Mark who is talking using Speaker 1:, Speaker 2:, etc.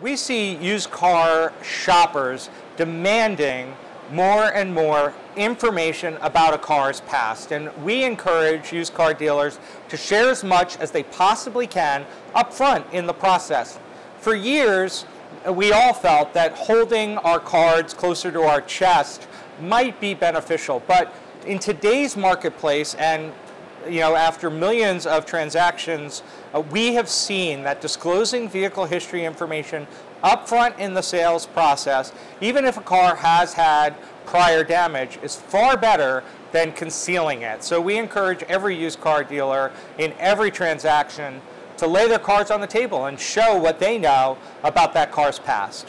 Speaker 1: We see used car shoppers demanding more and more information about a car's past. And we encourage used car dealers to share as much as they possibly can up front in the process. For years, we all felt that holding our cards closer to our chest might be beneficial. But in today's marketplace and you know, after millions of transactions, uh, we have seen that disclosing vehicle history information upfront in the sales process, even if a car has had prior damage, is far better than concealing it. So we encourage every used car dealer in every transaction to lay their cards on the table and show what they know about that car's past.